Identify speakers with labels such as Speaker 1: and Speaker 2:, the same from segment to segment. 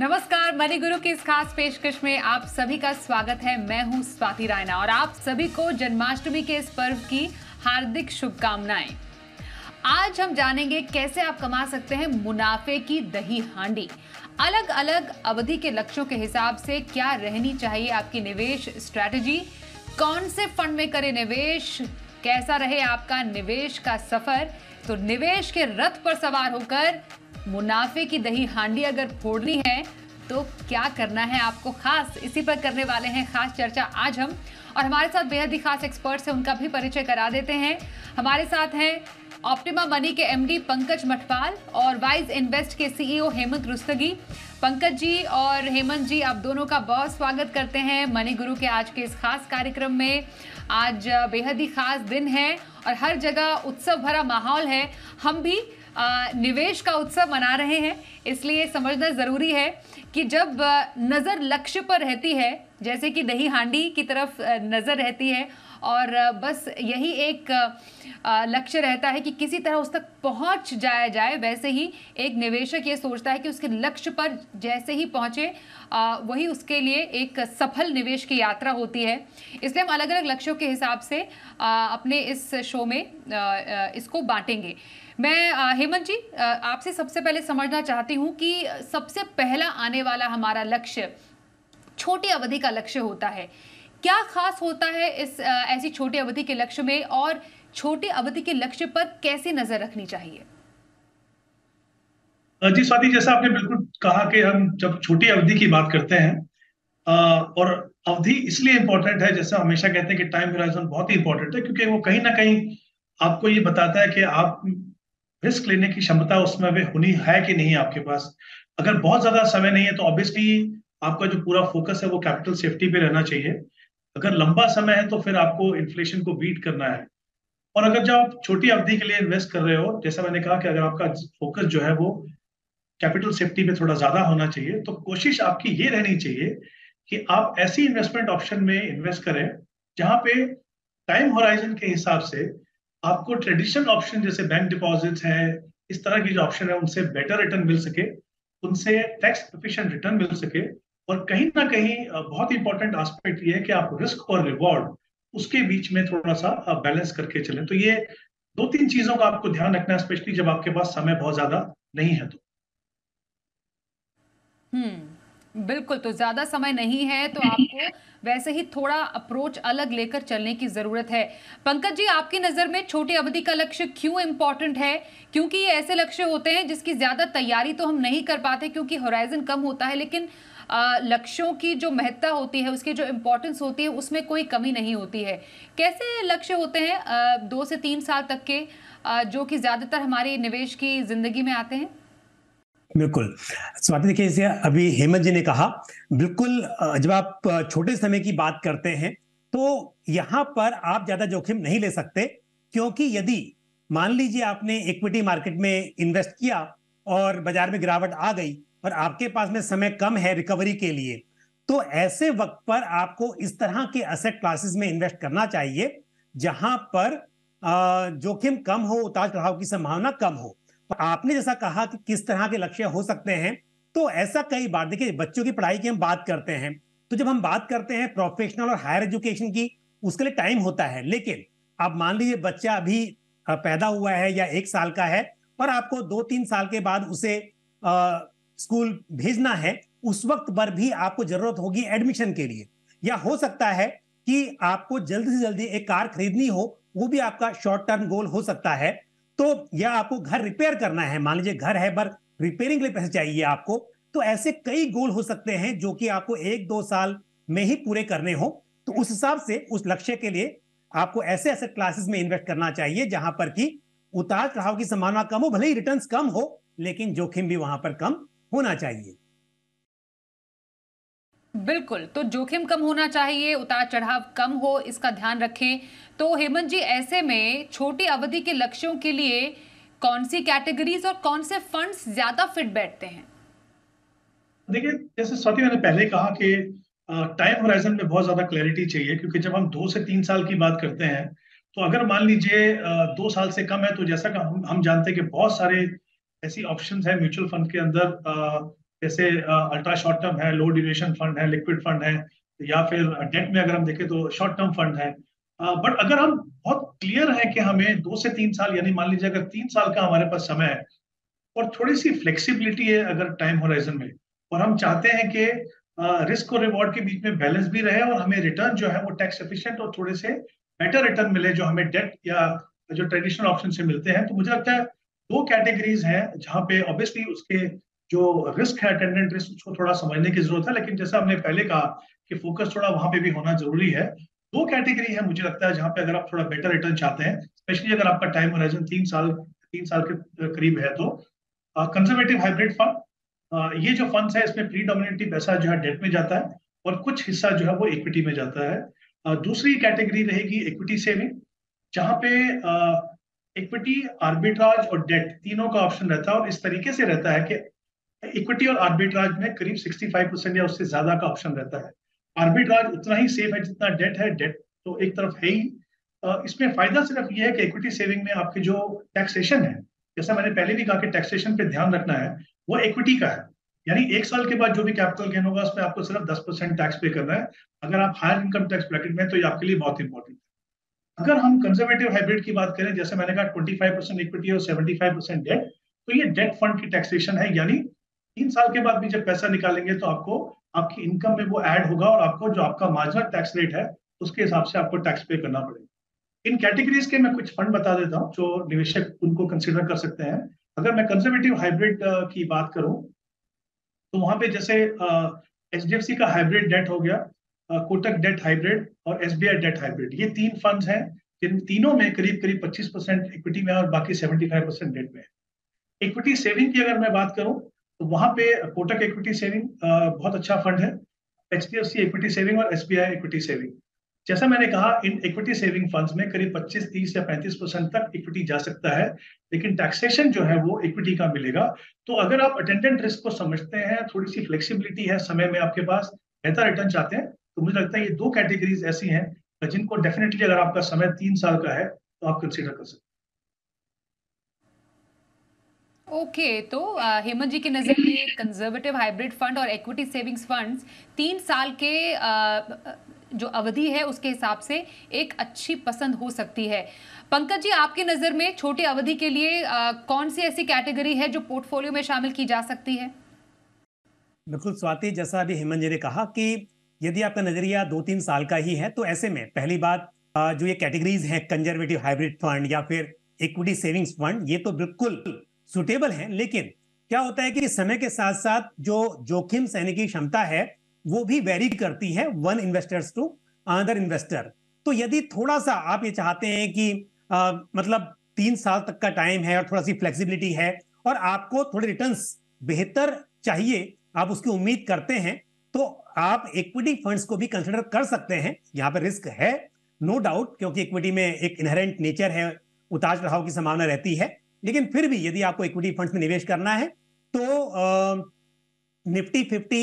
Speaker 1: नमस्कार मनी गुरु की इस खास पेशकश में आप सभी का स्वागत है। मैं हूँ स्वाति रायना और आप सभी को जन्माष्टमी के इस पर्व की हार्दिक शुभकामनाएँ। आज हम जानेंगे कैसे आप कमा सकते हैं मुनाफे की दही हांडी। अलग अलग अवधि के लक्ष्यों के हिसाब से क्या रहनी चाहिए आपकी निवेश स्ट्रैटेजी? कौन से फंड में करें निवेश? कैसा रहे आपका निवेश का सफ़र? तो निवेश के रथ पर सवार होकर मुनाफे की दही हांडी अगर फोड़नी है तो क्या करना है आपको खास? इसी पर करने वाले हैं खास चर्चा आज हम। और हमारे साथ बेहद ही खास एक्सपर्ट्स हैं, उनका भी परिचय करा देते हैं। हमारे साथ हैं ऑप्टिमा मनी के एमडी पंकज मठपाल और वाइज इन्वेस्ट के सीईओ हेमंत रुस्तगी। पंकज जी और हेमंत जी, आप दोनों का बहुत स्वागत करते हैं मनी गुरु के आज के इस खास कार्यक्रम में। आज बेहद ही खास दिन है और हर जगह उत्सव भरा माहौल है। हम भी निवेश का उत्सव मना रहे हैं, इसलिए समझना ज़रूरी है कि जब नज़र लक्ष्य पर रहती है, जैसे कि दही हांडी की तरफ़ नज़र रहती है, और बस यही एक लक्ष्य रहता है कि किसी तरह उस तक पहुँच जाया जाए, वैसे ही एक निवेशक ये सोचता है कि उसके लक्ष्य पर जैसे ही पहुँचे वही उसके लिए एक सफल निवेश की यात्रा होती है। इसलिए हम अलग अलग लक्ष्यों के हिसाब से अपने इस शो में इसको बांटेंगे। मैं हेमंत जी आपसे सबसे पहले समझना चाहती हूँ कि सबसे पहला आने वाला हमारा लक्ष्य, छोटी अवधि का लक्ष्य होता है। क्या खास होता है इस ऐसी छोटी अवधि के लक्ष्य में और छोटी अवधि के लक्ष्य पर कैसी नज़र रखनी चाहिए?
Speaker 2: जी स्वाति जैसा आपने बिल्कुल कहा कि हम जब छोटी अवधि की बात करते हैं और अवधि इसलिए इंपॉर्टेंट है, जैसे हमेशा कहते हैं कि टाइम होराइजन बहुत ही इंपॉर्टेंट है, क्योंकि वो कहीं ना कहीं आपको ये बताता है कि आप रिस्क लेने की क्षमता उसमें भी होनी है कि नहीं आपके पास? अगर बहुत ज़्यादा समय नहीं है तो ऑब्वियसली आपका जो पूरा फोकस है, वो कैपिटल सेफ्टी पे रहना चाहिए। अगर लंबा समय है तो फिर आपको इन्फ्लेशन को बीट करना है। और अगर जब आप छोटी अवधि के लिए इन्वेस्ट कर रहे हो, जैसा मैंने कहा कि अगर आपका फोकस जो है, वो कैपिटल सेफ्टी पे थोड़ा ज़्यादा होना चाहिए तो कोशिश आपकी ये रहनी चाहिए कि आप ऐसी इन्वेस्टमेंट ऑप्शन में इन्वेस्ट करें, जहाँ पे टाइम होराइजन के हिसाब से आपको ट्रेडिशनल ऑप्शन जैसे बैंक डिपॉजिट्स है, इस तरह की जो ऑप्शन है, उनसे बेटर रिटर्न मिल सके, उनसे टैक्स एफिशिएंट रिटर्न मिल सके। और कहीं ना कहीं बहुत इंपॉर्टेंट एस्पेक्ट ये है कि आप रिस्क और रिवॉर्ड उसके बीच में थोड़ा सा बैलेंस करके चलें। तो ये दो तीन चीज़ों का आपको ध्यान रखना है स्पेशली जब आपके पास समय बहुत ज़्यादा नहीं है तो।
Speaker 1: हम्म। बिल्कुल तो ज़्यादा समय नहीं है तो आपको वैसे ही थोड़ा अप्रोच अलग लेकर चलने की ज़रूरत है। पंकज जी, आपकी नज़र में छोटी अवधि का लक्ष्य क्यों इंपॉर्टेंट है? क्योंकि ये ऐसे लक्ष्य होते हैं जिसकी ज़्यादा तैयारी तो हम नहीं कर पाते क्योंकि होराइजन कम होता है, लेकिन लक्ष्यों की जो महत्ता होती है, उसकी जो इम्पोर्टेंस होती है, उसमें कोई कमी नहीं होती है। कैसे लक्ष्य होते हैं दो से तीन साल तक के जो कि ज़्यादातर हमारी निवेश की ज़िंदगी में आते हैं?
Speaker 3: बिल्कुल। स्वाति देखिए जैसे अभी हेमंत जी ने कहा, बिल्कुल जब आप छोटे समय की बात करते हैं तो यहाँ पर आप ज़्यादा जोखिम नहीं ले सकते, क्योंकि यदि मान लीजिए आपने इक्विटी मार्केट में इन्वेस्ट किया और बाज़ार में गिरावट आ गई और आपके पास में समय कम है रिकवरी के लिए तो ऐसे वक्त पर आपको इस तरह के असेट क्लासेस में इन्वेस्ट करना चाहिए, जहाँ पर जोखिम कम हो, उतार चढ़ाव की संभावना कम हो। आपने जैसा कहा कि किस तरह के लक्ष्य हो सकते हैं तो ऐसा कई बार देखिए बच्चों की पढ़ाई की हम बात करते हैं तो जब हम बात करते हैं प्रोफेशनल और हायर एजुकेशन की उसके लिए टाइम होता है लेकिन आप मान लीजिए बच्चा अभी पैदा हुआ है या एक साल का है और आपको दो तीन साल के बाद उसे आ, स्कूल भेजना है उस वक्त पर भी आपको ज़रूरत होगी एडमिशन के लिए। या हो सकता है कि आपको जल्दी से जल्दी एक कार खरीदनी हो वो भी आपका शॉर्ट टर्म गोल हो सकता है तो या आपको घर रिपेयर करना है। मान लीजिए घर है, पर रिपेयरिंग के लिए पैसे चाहिए आपको तो ऐसे कई गोल हो सकते हैं जो कि आपको एक, दो साल में ही पूरे करने हो। तो उस हिसाब से, उस लक्ष्य के लिए आपको ऐसे ऐसे क्लासेस में इन्वेस्ट करना चाहिए जहाँ पर कि उतार चढ़ाव की संभावना कम हो, भले ही रिटर्न्स कम हो, लेकिन जोखिम भी वहाँ पर कम होना चाहिए।
Speaker 1: बिल्कुल तो जोखिम कम होना चाहिए, उतार चढ़ाव कम हो, इसका ध्यान रखें। तो हेमंत जी, ऐसे में छोटी अवधि के लक्ष्यों के लिए कौन सी कैटेगरीज और कौन से फंड्स ज़्यादा फिट बैठते हैं?
Speaker 2: देखिए, जैसे स्वाति मैंने पहले कहा कि टाइम होराइजन में बहुत ज़्यादा क्लैरिटी चाहिए, क्योंकि जब हम दो से तीन साल की बात करते हैं तो अगर मान लीजिए दो साल से कम है तो जैसा कि हम हम जानते हैं कि बहुत सारे ऐसी ऑप्शंस है म्यूचुअल फंड के अंदर जैसे अल्ट्रा शॉर्ट टर्म है लो ड्यूरेशन फंड है लिक्विड फंड है, या फिर डेट में अगर हम देखें तो शॉर्ट टर्म फंड है बट अगर हम बहुत क्लियर है कि हमें दो से तीन साल, यानी मान लीजिए अगर तीन साल का हमारे पास समय है, और थोड़ी सी फ्लेक्सिबिलिटी है अगर टाइम होराइजन में, और हम चाहते हैं कि रिस्क और रिवॉर्ड के बीच में बैलेंस भी रहे और हमें रिटर्न जो है वो टैक्स एफिशिएंट और थोड़े से बेटर रिटर्न मिले जो हमें डेट या जो ट्रेडिशनल ऑप्शन से मिलते हैं। तो मुझे लगता है दो कैटेगरीज हैं जहाँ पे ऑब्वियसली उसके जो रिस्क है अटेंडेंट रिस्क उसको थोड़ा समझने की ज़रूरत है। लेकिन जैसा हमने पहले कहा कि फोकस थोड़ा वहाँ पे भी होना ज़रूरी है। दो कैटेगरी है मुझे लगता है जहाँ पे अगर आप थोड़ा बेटर रिटर्न चाहते हैं स्पेशली अगर आपका टाइम होराइजन तीन साल तीन साल के करीब है तो कंजर्वेटिव हाइब्रिड फंड ये जो फंड है इसमें प्रीडोमिनेटली पैसा जो है डेट में जाता है और कुछ हिस्सा जो है वो इक्विटी में जाता है। uh, दूसरी कैटेगरी रहेगी इक्विटी सेविंग जहाँ पे इक्विटी आर्बिट्राज और डेट तीनों का ऑप्शन रहता है और इस तरीके से रहता है कि इक्विटी और आर्बिट्राज में करीब 65 परसेंट या उससे ज़्यादा का ऑप्शन रहता है। आर्बिट्राज उतना ही सेफ़ है जितना डेट है। डेट तो एक तरफ़ है ही। इसमें फ़ायदा सिर्फ़ ये है कि इक्विटी सेविंग में आपकी जो टैक्सेशन है, जैसा मैंने पहले भी कहा कि टैक्सेशन पे ध्यान रखना है, वो इक्विटी का है। यानी एक साल के बाद जो भी कैपिटल गेन होगा, उसमें आपको सिर्फ़ दस परसेंट टैक्स पे करना है। अगर आप हायर इनकम टैक्स ब्रैकेट में तो ये आपके लिए बहुत इंपॉर्टेंट है। अगर हम कंजर्वेटिव हाइब्रिड की बात करें, जैसे मैंने कहा ट्वेंटी फाइव परसेंट इक्विटी और सेवेंटी फाइव परसेंट डेट तो ये डेट फंड की टैक्सेशन है। यानी तीन साल के बाद भी जब पैसा निकालेंगे तो आपको, आपकी इनकम में वो ऐड होगा और आपको जो आपका मार्जिनल टैक्स रेट है, उसके हिसाब से आपको टैक्स पे करना पड़ेगा। इन कैटेगरीज के मैं कुछ फंड बता देता हूँ जो निवेशक उनको कंसिडर कर सकते हैं। अगर मैं कंजर्वेटिव हाइब्रिड की बात करूँ तो वहाँ पे जैसे एचडीएफसी का हाइब्रिड डेट हो गया कोटक डेट हाइब्रिड और S B I debt hybrid ये तीन फंड हैं, जिन तीनों में करीब करीब 25 परसेंट इक्विटी में और बाकी 75 परसेंट डेट में इक्विटी सेविंग की अगर मैं बात करूँ तो वहाँ पे कोटक इक्विटी सेविंग बहुत अच्छा फंड है। H B F C equity saving और S B I equity saving जैसा मैंने कहा इन इक्विटी सेविंग फंड्स में करीब 25, 30 या 35 परसेंट तक इक्विटी जा सकता है लेकिन टैक्सेशन जो है वो इक्विटी का मिलेगा। तो अगर आप अटेंडेंट रिस्क को समझते हैं थोड़ी सी फ्लेक्सिबिलिटी है समय में आपके पास बेहतर रिटर्न चाहते हैं तो मुझे लगता है ये दो कैटेगरीज ऐसी हैं जिनको डेफिनेटली अगर आपका समय तीन साल का है तो आप कंसिडर कर सकते हैं।
Speaker 1: ओके okay, तो हेमंत जी की नज़र में कंजर्वेटिव हाइब्रिड फंड और इक्विटी सेविंग्स फंड्स तीन साल के आ, जो अवधि है उसके हिसाब से एक अच्छी पसंद हो सकती है। पंकज जी आपकी नज़र में छोटी अवधि के लिए आ, कौन सी ऐसी कैटेगरी है जो पोर्टफोलियो में शामिल की जा सकती है?
Speaker 3: बिल्कुल स्वाति जैसा अभी हेमंत जी ने कहा कि यदि आपका नज़रिया दो तीन साल का ही है तो ऐसे में पहली बात जो ये कैटेगरीज हैं कंजर्वेटिव हाइब्रिड फंड या फिर इक्विटी सेविंग्स फंड ये तो बिल्कुल सुटेबल है लेकिन क्या होता है कि समय के साथ साथ जो जोखिम सहने की क्षमता है वो भी वेरी करती है one investors to other investor तो यदि थोड़ा सा आप ये चाहते हैं कि आ, मतलब तीन साल तक का टाइम है और थोड़ा सी फ्लेक्सिबिलिटी है और आपको थोड़े रिटर्न्स बेहतर चाहिए आप उसकी उम्मीद करते हैं तो आप इक्विटी फंड्स को भी कंसिडर कर सकते हैं। यहाँ पर रिस्क है नो no डाउट क्योंकि इक्विटी में एक इनहेरेंट नेचर है उतार चढ़ाव की संभावना रहती है। लेकिन फिर भी यदि आपको इक्विटी फंड्स में निवेश करना है तो निफ्टी फिफ्टी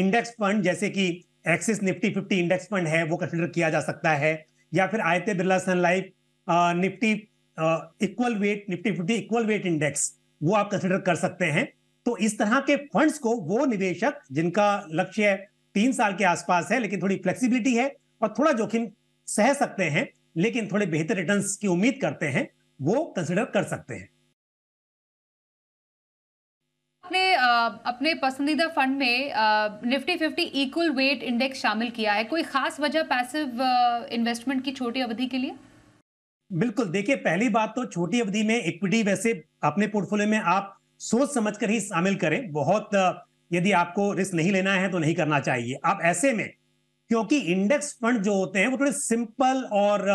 Speaker 3: इंडेक्स फंड जैसे कि Axis Nifty fifty index fund है, वो कंसिडर किया जा सकता है। या फिर Aditya Birla Sun Life Nifty equal weight Nifty fifty equal weight index वो आप कंसिडर कर सकते हैं। तो इस तरह के फंड्स को वो निवेशक, जिनका लक्ष्य तीन साल के आसपास है, लेकिन थोड़ी फ्लेक्सिबिलिटी है और थोड़ा जोखिम सह सकते हैं, लेकिन थोड़े बेहतर रिटर्न्स की उम्मीद करते हैं वो कंसिडर कर सकते हैं।
Speaker 1: अपने अपने पसंदीदा फंड में Nifty fifty equal weight index शामिल किया है। कोई खास वजह पैसिव इन्वेस्टमेंट की छोटी अवधि के लिए?
Speaker 3: बिल्कुल देखिए पहली बात तो छोटी अवधि में इक्विटी वैसे अपने पोर्टफोलियो में आप सोच समझकर ही शामिल करें। बहुत यदि आपको रिस्क नहीं लेना है तो नहीं करना चाहिए। आप ऐसे में क्योंकि इंडेक्स फंड जो होते हैं वो थोड़े सिंपल और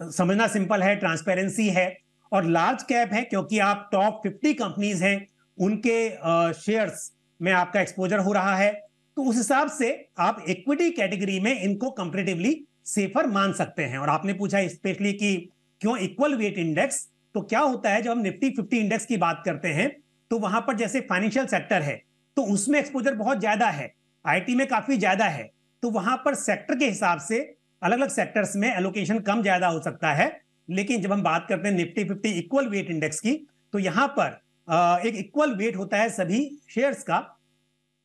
Speaker 3: समझना सिंपल है ट्रांसपेरेंसी है और लार्ज कैप है क्योंकि आप टॉप 50 कंपनीज़ हैं, उनके शेयर्स में आपका एक्सपोजर हो रहा है तो उस हिसाब से आप इक्विटी कैटेगरी में इनको कंपेरेटिवली सेफर मान सकते हैं। और आपने पूछा स्पेशली कि क्यों इक्वल वेट इंडेक्स तो क्या होता है, जब हम निफ्टी फिफ्टी इंडेक्स की बात करते हैं तो वहाँ पर जैसे फाइनेंशियल सेक्टर है तो उसमें एक्सपोजर बहुत ज़्यादा है आईटी में काफ़ी ज़्यादा है तो वहाँ पर सेक्टर के हिसाब से अलग अलग सेक्टर्स में एलोकेशन कम ज़्यादा हो सकता है, लेकिन जब हम बात करते हैं Nifty fifty equal weight index की तो यहाँ पर एक इक्वल वेट होता है सभी शेयर्स का।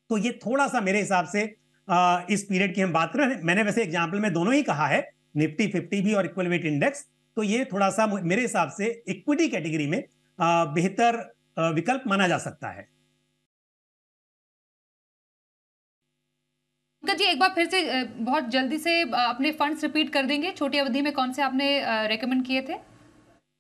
Speaker 3: तो ये थोड़ा सा मेरे हिसाब से इस पीरियड की हम बात कर मैंने वैसे एग्ज़ाम्पल में दोनों ही कहा है, निफ्टी फिफ्टी भी और इक्वल वेट इंडेक्स तो ये थोड़ा सा मेरे हिसाब से इक्विटी कैटेगरी में बेहतर विकल्प माना जा सकता है।
Speaker 1: जी एक बार फिर से बहुत जल्दी से अपने फंड्स रिपीट कर देंगे। छोटी अवधि में कौन से आपने रेकमेंड किए थे?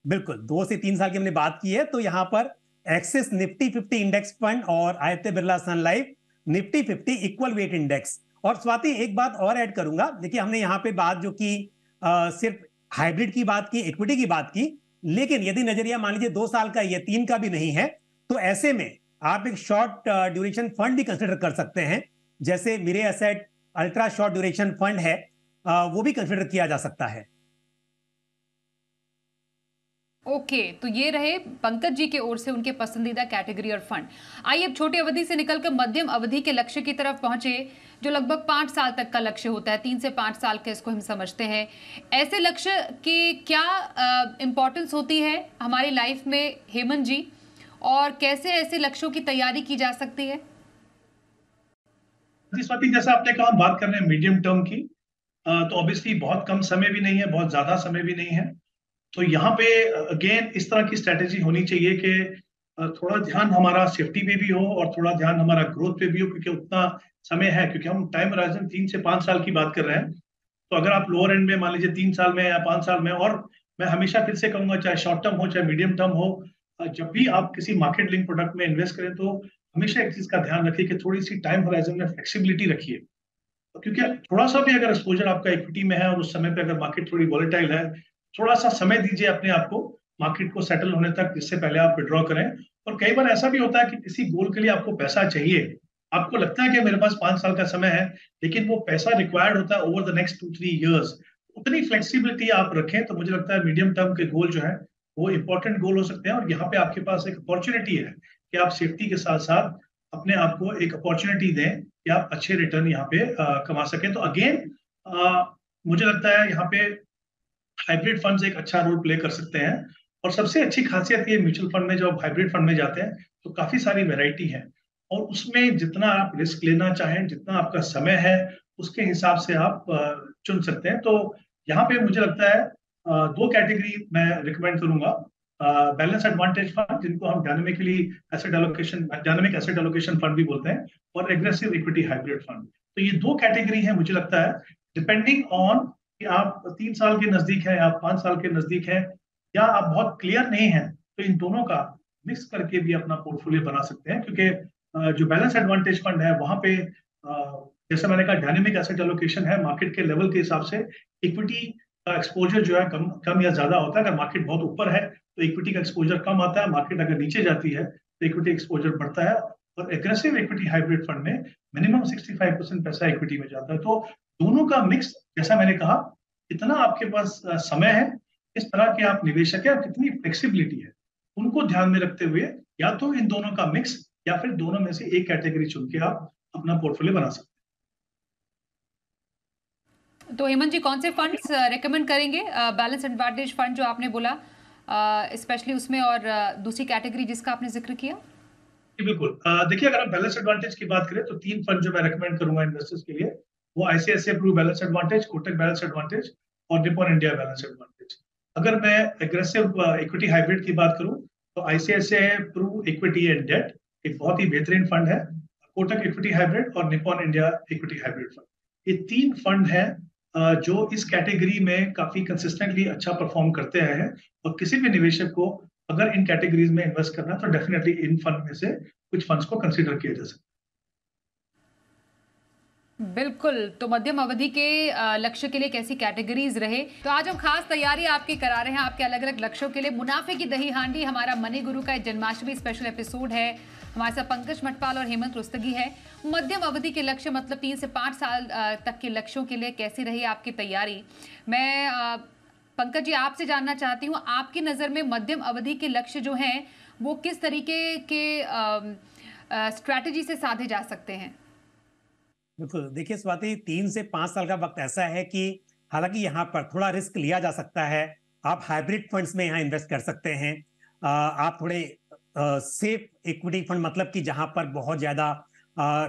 Speaker 3: बिल्कुल दो से तीन साल की हमने बात की है तो यहाँ पर Axis Nifty fifty index fund और Aditya Birla Sun Life Nifty fifty equal weight index और स्वाति एक बात और ऐड करूँगा। देखिए हमने यहाँ पे बात जो की आ, सिर्फ़ हाइब्रिड की बात की इक्विटी की बात की लेकिन यदि नज़रिया मान लीजिए दो साल का या तीन का भी नहीं है तो ऐसे में आप एक शॉर्ट ड्यूरेशन फंड भी कंसिडर कर सकते हैं। जैसे Mirae Asset ultra short duration fund है वो भी कंसिडर किया जा सकता है।
Speaker 1: ओके okay, तो ये रहे पंकज जी के ओर से उनके पसंदीदा कैटेगरी और फंड आइए अब छोटी अवधि से निकलकर मध्यम अवधि के लक्ष्य की तरफ़ पहुँचे जो लगभग पाँच साल तक का लक्ष्य होता है। तीन से पाँच साल के इसको हम समझते हैं। ऐसे लक्ष्य की क्या इंपॉर्टेंस होती है हमारी लाइफ में हेमंत जी? और कैसे ऐसे लक्ष्यों की तैयारी की जा सकती है?
Speaker 2: स्वाति जैसा आपने कहा बात कर रहे हैं मीडियम टर्म की तो ऑब्वियसली बहुत कम समय भी नहीं है, बहुत ज़्यादा समय भी नहीं है। तो यहाँ पे अगेन इस तरह की स्ट्रेटेजी होनी चाहिए कि थोड़ा ध्यान हमारा सेफ्टी पे भी हो और थोड़ा ध्यान हमारा ग्रोथ पे भी हो, क्योंकि उतना समय है, क्योंकि हम टाइम राइजन तीन से पाँच साल की बात कर रहे हैं। तो अगर आप लोअर एंड में, मान लीजिए तीन साल में या पाँच साल में, और मैं हमेशा फिर से कहूँगा, चाहे शॉर्ट टर्म हो, चाहे मीडियम टर्म हो जब भी आप किसी मार्केट लिंक प्रोडक्ट में इन्वेस्ट करें तो हमेशा एक चीज़ का ध्यान रखिए कि थोड़ी सी टाइम होराइजन में फ्लेक्सिबिलिटी रखिए। क्योंकि थोड़ा सा भी अगर एक्सपोजर आपका इक्विटी में है और उस समय पे अगर मार्केट थोड़ी वॉलेटाइल है थोड़ा सा समय दीजिए अपने आप को मार्केट को सेटल होने तक, जिससे पहले आप विड्रॉ करें। और कई बार ऐसा भी होता है कि किसी गोल के लिए आपको पैसा चाहिए। आपको लगता है कि मेरे पास पाँच साल का समय है, लेकिन वो पैसा रिक्वायर्ड होता है over the next two three years उतनी फ्लेक्सिबिलिटी आप रखें तो मुझे लगता है मीडियम टर्म के गोल जो है, वो इंपॉर्टेंट गोल हो सकते हैं और यहाँ पे आपके पास एक अपॉर्चुनिटी है। कि आप सेफ्टी के साथ साथ अपने आप को एक अपॉर्चुनिटी दें कि आप अच्छे रिटर्न यहाँ पे आ, कमा सकें। तो अगेन मुझे लगता है यहाँ पे हाइब्रिड फंड एक अच्छा रोल प्ले कर सकते हैं। और सबसे अच्छी खासियत ये म्यूचुअल फंड में जब आप हाइब्रिड फंड में जाते हैं तो काफ़ी सारी वेराइटी है। और उसमें जितना आप रिस्क लेना चाहें जितना आपका समय है उसके हिसाब से आप चुन सकते हैं। तो यहाँ पे मुझे लगता है दो कैटेगरी मैं रिकमेंड करूँगा। बैलेंस एडवांटेज फंड जिनको हम dynamically asset allocation dynamic asset allocation fund भी बोलते हैं, और एग्रेसिव इक्विटी हाइब्रिड फंड तो ये दो कैटेगरी है, मुझे लगता है डिपेंडिंग ऑन कि आप तीन साल के नज़दीक है या पाँच साल के नज़दीक है, या आप बहुत क्लियर नहीं है तो इन दोनों का मिक्स करके भी अपना पोर्टफोलियो बना सकते हैं, क्योंकि जो बैलेंस एडवांटेज फंड है, वहाँ पे जैसे मैंने कहा डायनेमिक एसेट एलोकेशन है मार्केट के लेवल के हिसाब से इक्विटी का एक्सपोजर जो है कम कम या ज़्यादा होता है। अगर मार्केट बहुत ऊपर है तो इक्विटी का एक्सपोजर कम आता है। मार्केट अगर नीचे जाती है तो इक्विटी एक्सपोजर बढ़ता है। और एग्रेसिव इक्विटी हाइब्रिड फंड में मिनिमम 65 परसेंट पैसा इक्विटी में जाता है। तो दोनों का मिक्स जैसा मैंने कहा, कितना आपके पास समय है, किस तरह के आप निवेशक है, कितनी फ्लेक्सिबिलिटी है, उनको ध्यान में रखते हुए या तो इन दोनों का मिक्स या फिर दोनों में से एक कैटेगरी चुन के आप अपना पोर्टफोलियो बना सकते
Speaker 1: तो हेमंत जी, कौन से फंड्स रेकमेंड करेंगे? बैलेंस एडवांटेज फंड जो आपने बोला स्पेशली उसमें और दूसरी कैटेगरी जिसका आपने ज़िक्र किया?
Speaker 2: बिल्कुल। देखिए, अगर हम बैलेंस एडवांटेज की बात करें तो तीन फंड जो मैं रेकमेंड करूँगा इन्वेस्टर्स के लिए, वो ICICI Pru balance advantage Kotak balance advantage और निपॉन इंडिया बैलेंस एडवांटेज अगर मैं एग्रेसिव इक्विटी हाइब्रिड की बात करूँ तो ICICI Pru equity and debt एक बहुत ही बेहतरीन फंड है। कोटक इक्विटी हाइब्रिड और Nippon India equity hybrid fund ये तीन फंड हैं जो इस कैटेगरी में काफ़ी कंसिस्टेंटली अच्छा परफॉर्म करते आए हैं और किसी भी निवेशक को अगर इन कैटेगरीज में इन्वेस्ट करना है तो डेफिनेटली इन फंड में से कुछ फंड्स को कंसिडर किया जा सकता
Speaker 1: बिल्कुल। तो मध्यम अवधि के लक्ष्य के लिए कैसी कैटेगरीज रहे? तो आज हम खास तैयारी आपकी करा रहे हैं, आपके अलग अलग लक्ष्यों के लिए। मुनाफे की दही हांडी हमारा मनी गुरु का जन्माष्टमी स्पेशल एपिसोड है। हमारे साथ पंकज मटपाल और हेमंत रुस्तगी है। मध्यम अवधि के लक्ष्य मतलब तीन से पाँच साल तक के लक्ष्यों के लिए कैसी रही आपकी तैयारी? मैं पंकज जी, आपसे जानना चाहती हूँ, आपकी नज़र में मध्यम अवधि के लक्ष्य जो हैं, वो किस तरीके के स्ट्रैटेजी से साधे जा सकते हैं?
Speaker 3: बिल्कुल, देखिए स्वाति तीन से पाँच साल का वक्त ऐसा है कि हालाँकि यहाँ पर थोड़ा रिस्क लिया जा सकता है। आप हाइब्रिड फंड्स में यहाँ इन्वेस्ट कर सकते हैं। आप थोड़े सेफ़ इक्विटी फंड मतलब कि जहाँ पर बहुत ज़्यादा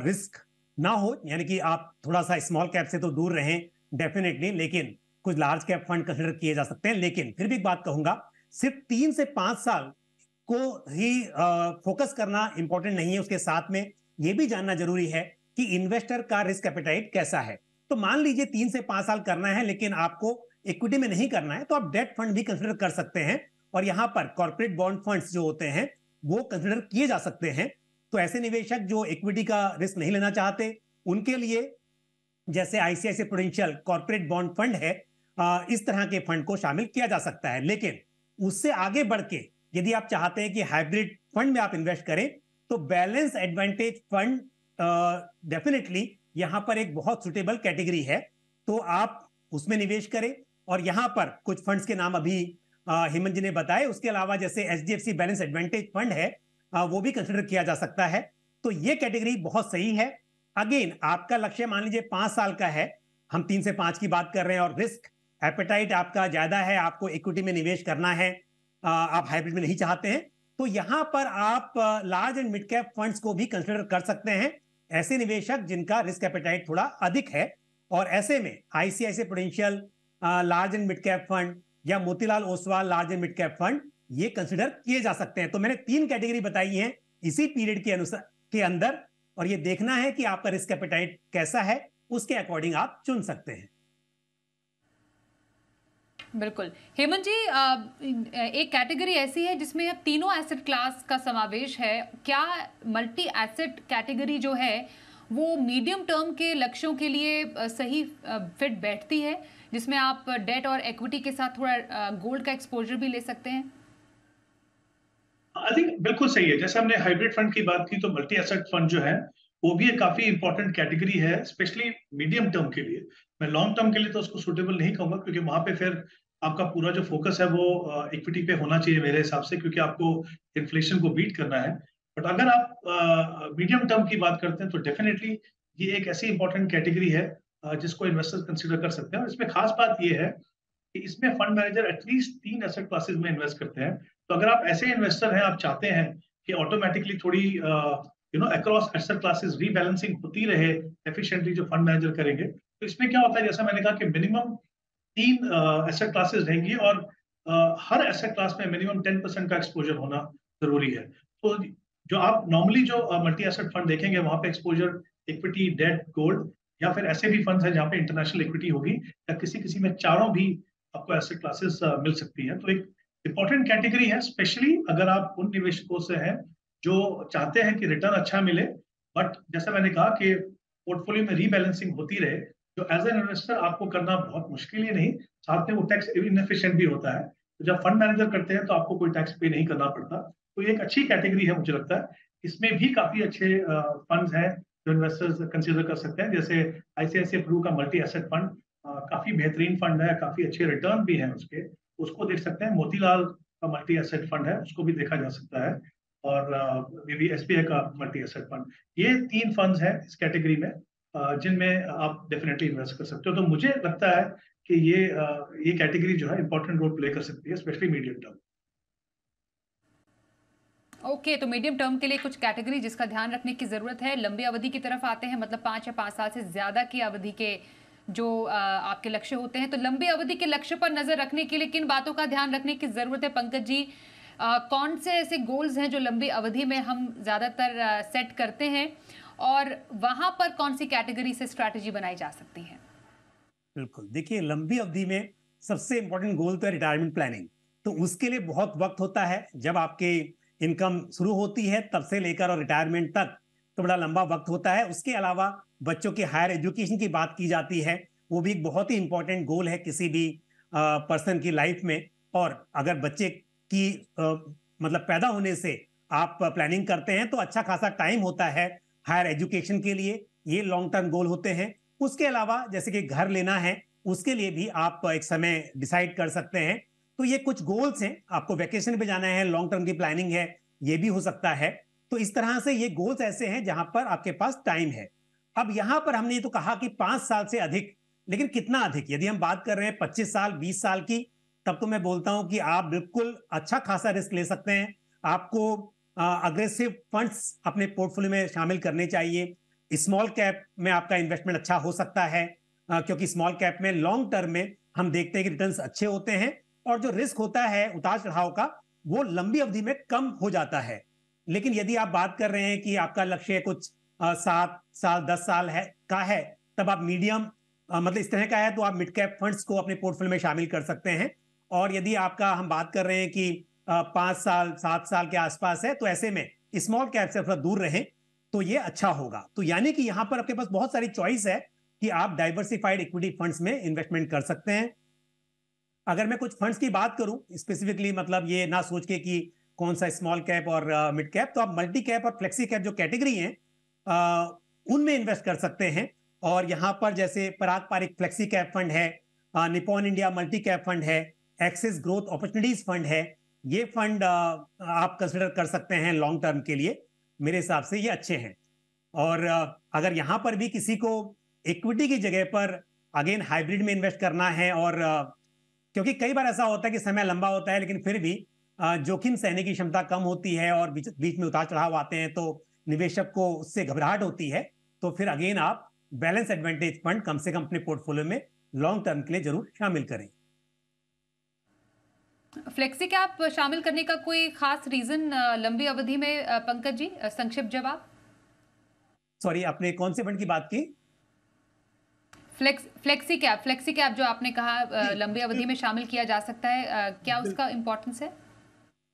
Speaker 3: रिस्क ना हो, यानी कि आप थोड़ा सा स्मॉल कैप से तो दूर रहें डेफिनेटली लेकिन कुछ लार्ज कैप फंड कंसिडर किए जा सकते हैं। लेकिन फिर भी एक बात कहूँगा, सिर्फ़ तीन से पाँच साल को ही फोकस करना इंपॉर्टेंट नहीं है। उसके साथ में यह भी जानना ज़रूरी है कि इन्वेस्टर का रिस्क एपेटाइट कैसा है। तो मान लीजिए तीन से पाँच साल करना है, लेकिन आपको इक्विटी में नहीं करना है तो आप डेट फंड भी कंसिडर कर सकते हैं। और यहाँ पर कॉर्पोरेट बॉन्ड फंड्स जो होते हैं वो कंसिडर किए जा सकते हैं तो ऐसे निवेशक जो इक्विटी का रिस्क नहीं लेना चाहते, उनके लिए जैसे ICIC Prudential corporate bond fund है इस तरह के फंड को शामिल किया जा सकता है। लेकिन उससे आगे बढ़ के यदि आप चाहते हैं कि हाइब्रिड फंड में आप इन्वेस्ट करें तो बैलेंस एडवांटेज फंड डेफिनेटली यहाँ पर एक बहुत सुटेबल कैटेगरी है। तो आप उसमें निवेश करें और यहाँ पर कुछ फंड्स के नाम अभी हेमंत जी ने बताया। उसके अलावा जैसे HDFC बैलेंस एडवांटेज फंड है आ, वो भी कंसिडर किया जा सकता है। तो ये कैटेगरी बहुत सही है। अगेन आपका लक्ष्य मान लीजिए पाँच साल का है। हम तीन से पाँच की बात कर रहे हैं और रिस्क एपेटाइट आपका ज़्यादा है आपको इक्विटी में निवेश करना है आ, आप हाइब्रिड में नहीं चाहते हैं तो यहाँ पर आप large and mid cap funds को भी कंसिडर कर सकते हैं। ऐसे निवेशक जिनका रिस्क एपेटाइट थोड़ा अधिक है और ऐसे में ICIC Prudential large and mid cap fund या Motilal Oswal large mid cap fund, ये कंसिडर किए जा सकते हैं। तो मैंने तीन कैटेगरी बताई है इसी पीरियड के अनुसार, के अंदर, और ये देखना है कि आपका रिस्क एपेटाइट कैसा है, उसके अकॉर्डिंग आप चुन सकते हैं।
Speaker 1: बिल्कुल। हेमंत जी एक कैटेगरी ऐसी है जिसमें अब तीनों एसेट क्लास का समावेश है। क्या मल्टी एसेट कैटेगरी जो है, वो मीडियम टर्म के लक्ष्यों के लिए सही फिट बैठती है? जिसमें आप डेट और इक्विटी के साथ थोड़ा गोल्ड का एक्सपोजर भी ले सकते हैं?
Speaker 2: आई थिंक बिल्कुल सही है। जैसे हमने हाइब्रिड फंड की बात की तो मल्टी एसेट फंड जो है, वो भी एक काफ़ी इंपॉर्टेंट कैटेगरी है स्पेशली मीडियम टर्म के लिए। मैं लॉन्ग टर्म के लिए तो उसको सुटेबल नहीं कहूँगा, क्योंकि वहाँ पे फिर आपका पूरा जो फोकस है, वो इक्विटी पे होना चाहिए मेरे हिसाब से, क्योंकि आपको इन्फ्लेशन को बीट करना है। बट अगर आप मीडियम टर्म की बात करते हैं तो डेफिनेटली ये एक ऐसी इंपॉर्टेंट कैटेगरी है जिसको इन्वेस्टर्स कंसिडर कर सकते हैं। इसमें खास बात ये है कि इसमें फंड मैनेजर एटलीस्ट तीन एसेट क्लासेस में इन्वेस्ट करते हैं। तो अगर आप ऐसे इन्वेस्टर हैं, आप चाहते हैं कि ऑटोमेटिकली थोड़ी you know across asset classes rebalancing होती रहे एफिशिएंटली जो फंड मैनेजर करेंगे तो इसमें क्या होता है? जैसा मैंने कहा कि मिनिमम तीन एसेट क्लासेस रहेंगी और हर एसेट क्लास में मिनिमम टेन परसेंट का एक्सपोजर होना ज़रूरी है। तो जो आप नॉर्मली जो मल्टी एसेट फंड देखेंगे, वहाँ पे एक्सपोजर इक्विटी डेट गोल्ड या फिर ऐसे भी फंड है जहाँ पे इंटरनेशनल इक्विटी होगी, या किसी किसी में चारों भी आपको एसेट क्लासेस मिल सकती है। तो एक इंपॉर्टेंट कैटेगरी है स्पेशली अगर आप उन निवेशकों से हैं जो चाहते हैं कि रिटर्न अच्छा मिले बट जैसा मैंने कहा कि पोर्टफोलियो में रीबैलेंसिंग होती रहे जो एज एन इन्वेस्टर आपको करना बहुत मुश्किल ही नहीं। साथ में वो टैक्स इनफिशियंट भी होता है। तो जब फंड मैनेजर करते हैं तो आपको कोई टैक्स पे नहीं करना पड़ता। तो ये एक अच्छी कैटेगरी है, मुझे लगता है। इसमें भी काफ़ी अच्छे फंड्स हैं। जो इन्वेस्टर्स कंसिडर कर सकते हैं, जैसे आईसीआईसी प्रू का मल्टी एसेट फंड काफ़ी बेहतरीन फंड है, काफ़ी अच्छे रिटर्न भी हैं उसके। उसको देख सकते हैं, मोतीलाल का मल्टी एसेट फंड है, उसको भी देखा जा सकता है। और मे बी एस का मल्टी एसेट फंड ये तीन फंड्स हैं इस कैटेगरी में जिनमें आप डेफिनेटली इन्वेस्ट कर सकते हो। तो मुझे लगता है कि ये ये कैटेगरी जो है इंपॉर्टेंट रोल प्ले कर सकती है specially medium term
Speaker 1: okay okay, तो मीडियम टर्म के लिए कुछ कैटेगरी जिसका ध्यान रखने की ज़रूरत है। लंबी अवधि की तरफ़ आते हैं मतलब पाँच या पाँच साल से ज़्यादा की अवधि के जो आ, आपके लक्ष्य होते हैं। तो लंबी अवधि के लक्ष्य पर नज़र रखने के लिए किन बातों का ध्यान रखने की ज़रूरत है? पंकज जी आ, कौन से ऐसे गोल्स हैं जो लंबी अवधि में हम ज़्यादातर सेट करते हैं? और वहाँ पर कौन सी कैटेगरी से स्ट्रैटेजी बनाई जा सकती है?
Speaker 3: बिल्कुल। देखिए लंबी अवधि में सबसे इंपॉर्टेंट गोल तो है रिटायरमेंट प्लानिंग तो उसके लिए बहुत वक्त होता है। जब आपके इनकम शुरू होती है तब से लेकर और रिटायरमेंट तक। तो बड़ा लंबा वक्त होता है। उसके अलावा बच्चों की हायर एजुकेशन की बात की जाती है। वो भी एक बहुत ही इंपॉर्टेंट गोल है किसी भी पर्सन की लाइफ में। और अगर बच्चे की आ, मतलब पैदा होने से आप प्लानिंग करते हैं तो अच्छा खासा टाइम होता है हायर एजुकेशन के लिए। ये लॉन्ग टर्म गोल होते हैं। उसके अलावा जैसे कि घर लेना है उसके लिए भी आप एक समय डिसाइड कर सकते हैं। तो ये कुछ गोल्स हैं आपको वैकेशन पे जाना है लॉन्ग टर्म की प्लानिंग है ये भी हो सकता है। तो इस तरह से ये गोल्स ऐसे हैं जहाँ पर आपके पास टाइम है। अब यहाँ पर हमने ये तो कहा कि पाँच साल से अधिक लेकिन कितना अधिक? यदि हम बात कर रहे हैं पच्चीस साल बीस साल की तब तो मैं बोलता हूँ कि आप बिल्कुल अच्छा खासा रिस्क ले सकते हैं। आपको अग्रेसिव फंड्स अपने पोर्टफोलियो में शामिल करने चाहिए। स्मॉल कैप में आपका इन्वेस्टमेंट अच्छा हो सकता है आ, क्योंकि स्मॉल कैप में लॉन्ग टर्म में हम देखते हैं कि रिटर्न्स अच्छे होते हैं। और जो रिस्क होता है उतार चढ़ाव का, वो लंबी अवधि में कम हो जाता है। लेकिन यदि आप बात कर रहे हैं कि आपका लक्ष्य कुछ सात, साल, दस साल है, का है, तब आप मीडियम मतलब इस तरह का है तो आप मिड कैप फंड्स को अपने पोर्टफोलियो में शामिल कर सकते हैं। और यदि आपका हम बात कर रहे हैं कि पाँच साल, सात साल के आसपास है तो ऐसे में स्मॉल कैप से थोड़ा दूर रहें तो ये अच्छा होगा। तो यानी कि यहाँ पर आपके पास बहुत सारी चॉइस है कि आप डाइवर्सिफाइड इक्विटी फंड्स में इन्वेस्टमेंट कर सकते हैं। अगर मैं कुछ फंड्स की बात करूँ स्पेसिफिकली मतलब ये ना सोच के कि कौन सा स्मॉल कैप और मिड कैप तो आप मल्टी कैप और फ्लेक्सी कैप जो कैटेगरी है उनमें इन्वेस्ट कर सकते हैं। और यहाँ पर जैसे Parag Parikh flexi cap fund है Nippon India multi cap fund है एक्सिस ग्रोथ अपॉर्चुनिटीज़ फंड है, ये फंड आप कंसिडर कर सकते हैं लॉन्ग टर्म के लिए। मेरे हिसाब से ये अच्छे हैं। और अगर यहाँ पर भी किसी को इक्विटी की जगह पर अगेन हाइब्रिड में इन्वेस्ट करना है और क्योंकि कई बार ऐसा होता है कि समय लंबा होता है लेकिन फिर भी जोखिम सहने की क्षमता कम होती है और बीच बीच में उतार चढ़ाव आते हैं तो निवेशक को उससे घबराहट होती है। तो फिर अगेन आप बैलेंस एडवांटेज फंड कम से कम अपने पोर्टफोलियो में लॉन्ग टर्म के लिए ज़रूर शामिल करें।
Speaker 1: फ्लेक्सी कैप शामिल करने का कोई खास रीजन लंबी अवधि में पंकज जी? संक्षिप्त जवाब।
Speaker 3: सॉरी आपने कौन से फंड की बात की?
Speaker 1: Flex flexi cap flexi cap जो आपने कहा लंबी अवधि में शामिल किया जा सकता है क्या उसका इंपॉर्टेंस है?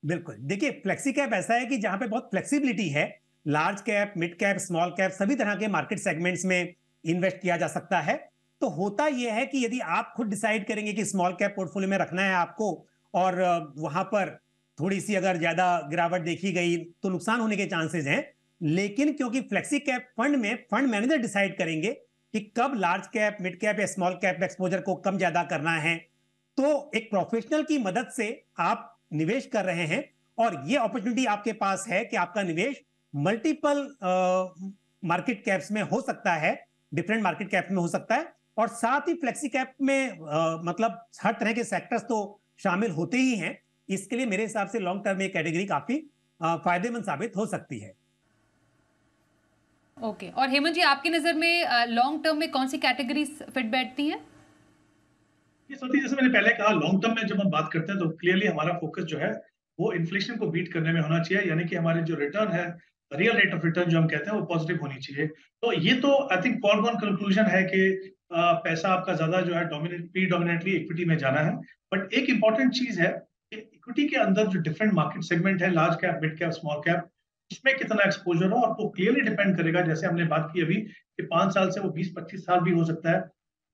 Speaker 3: बिल्कुल। देखिए फ्लेक्सी कैप ऐसा है कि जहाँ पे बहुत फ्लेक्सिबिलिटी है large cap mid cap small cap सभी तरह के मार्केट सेगमेंट्स में इन्वेस्ट किया जा सकता है। तो होता यह है कि यदि आप खुद डिसाइड करेंगे कि स्मॉल कैप पोर्टफोलियो में रखना है आपको और वहाँ पर थोड़ी सी अगर ज़्यादा गिरावट देखी गई तो नुकसान होने के चांसेस हैं। लेकिन क्योंकि फ्लेक्सी कैप फंड में फंड मैनेजर डिसाइड करेंगे कि कब लार्ज कैप मिड कैप या स्मॉल कैप एक्सपोजर को कम ज़्यादा करना है। तो एक प्रोफेशनल की मदद से आप निवेश कर रहे हैं और ये अपॉर्चुनिटी आपके पास है कि आपका निवेश मल्टीपल मार्केट कैप्स में हो सकता है डिफरेंट मार्केट कैप में हो सकता है और साथ ही फ्लेक्सी कैप में आ, मतलब हर तरह के सेक्टर्स तो शामिल होते ही हैं। इसके लिए मेरे हिसाब से लॉन्ग टर्म ये कैटेगरी काफ़ी फ़ायदेमंद साबित हो सकती है।
Speaker 1: Okay okay. और हेमंत जी, आपकी नज़र में लॉन्ग टर्म में कौन सी कैटेगरी फिट बैठती है?
Speaker 2: ये सती जैसे मैंने पहले कहा लॉन्ग टर्म में जब हम बात करते हैं तो क्लियरली हमारा फोकस जो है, वो इन्फ्लेशन को बीट करने में होना चाहिए। यानी कि हमारे जो रिटर्न है रियल रेट ऑफ़ रिटर्न जो हम कहते हैं, वो पॉजिटिव होनी चाहिए। तो ये तो आई थिंक फॉरगॉन कंक्लूजन है कि पैसा आपका ज़्यादा जो है डोमिनेट प्री डोमिनेटली इक्विटी में जाना है। बट एक इंपॉर्टेंट चीज़ है इक्विटी के अंदर जो डिफरेंट मार्केट सेगमेंट है large cap mid cap small cap उसमें कितना एक्सपोजर हो और वो क्लियरली डिपेंड करेगा, जैसे हमने बात की अभी कि पाँच साल से वो बीस, पच्चीस साल भी हो सकता है।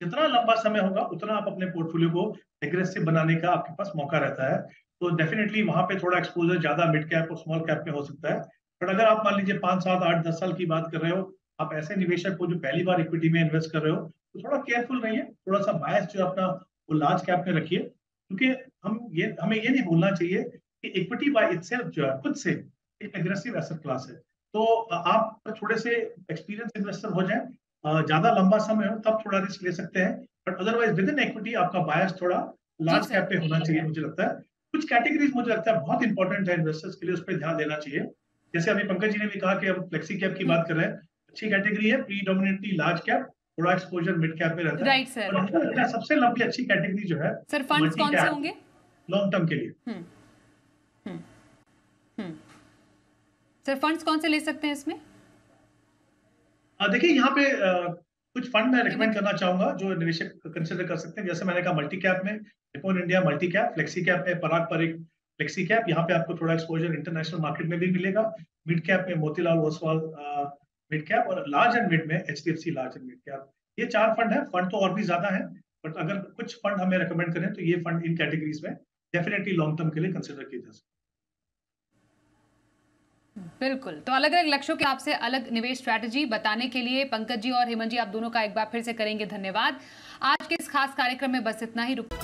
Speaker 2: जितना लंबा समय होगा, उतना आप अपने पोर्टफोलियो को एग्रेसिव बनाने का आपके पास मौका रहता है। तो डेफिनेटली वहाँ पे थोड़ा एक्सपोजर ज़्यादा मिड कैप और स्मॉल कैप में हो सकता है। बट अगर आप मान लीजिए पाँच, सात, आठ, दस साल की बात कर रहे हो, आप ऐसे निवेशक को जो पहली बार इक्विटी में इन्वेस्ट कर रहे हो तो थोड़ा केयरफुल रहिए थोड़ा सा बायस जो अपना वो लार्ज कैप में रखिए। क्योंकि हम ये, हमें ये नहीं भूलना चाहिए कि इक्विटी बाय इटसेल्फ जो है, खुद से एक एग्रेसिव एसेट क्लास है। तो आप थोड़े से एक्सपीरियंस इन्वेस्टर हो जाए ज़्यादा लंबा समय हो तब थोड़ा रिस्क ले सकते हैं but otherwise within equity आपका बायस थोड़ा लार्ज कैप पे होना चाहिए मुझे लगता है। कुछ कैटेगरीज मुझे लगता है बहुत इंपॉर्टेंट है इन्वेस्टर्स के लिए उस पर ध्यान देना चाहिए। जैसे अभी पंकज जी ने भी कहा कि हम फ्लेक्सी कैप की बात कर रहे हैं अच्छी कैटेगरी है प्री डोमिनेटली लार्ज कैप थोड़ा एक्सपोजर मिड कैप में रहता है।
Speaker 1: राइट सर
Speaker 2: सबसे लंबी अच्छी कैटेगरी जो है
Speaker 1: सर फंड्स कौन से होंगे?
Speaker 2: लॉन्ग टर्म के लिए
Speaker 1: हम्म हम्म हम्म सर फंड्स कौन से ले सकते हैं इसमें?
Speaker 2: देखिए यहाँ पे आ, कुछ फंड मैं रिकमेंड करना चाहूँगा जो निवेशक कंसिडर कर सकते हैं। जैसे मैंने कहा मल्टी कैप में Nippon India multi cap flexi cap में पराग पर एक फ्लेक्सी कैप यहाँ पे आपको थोड़ा एक्सपोजर इंटरनेशनल मार्केट में भी मिलेगा। मिड कैप में मोतीलाल ओसवाल मिड कैप और लार्ज एंड मिड में H large and mid cap ये चार फंड है फंड तो और भी ज़्यादा है बट अगर कुछ फंड हमें रिकमेंड करें तो ये फंड इन कैटेगरीज में डेफिनेटली लॉन्ग टर्म के लिए कंसिडर किए जा सकते
Speaker 1: बिल्कुल। तो अलग अलग लक्ष्यों के आपसे अलग निवेश स्ट्रैटेजी बताने के लिए पंकज जी और हेमंत जी, आप दोनों का एक बार फिर से करेंगे धन्यवाद। आज के इस खास कार्यक्रम में बस इतना ही। रुक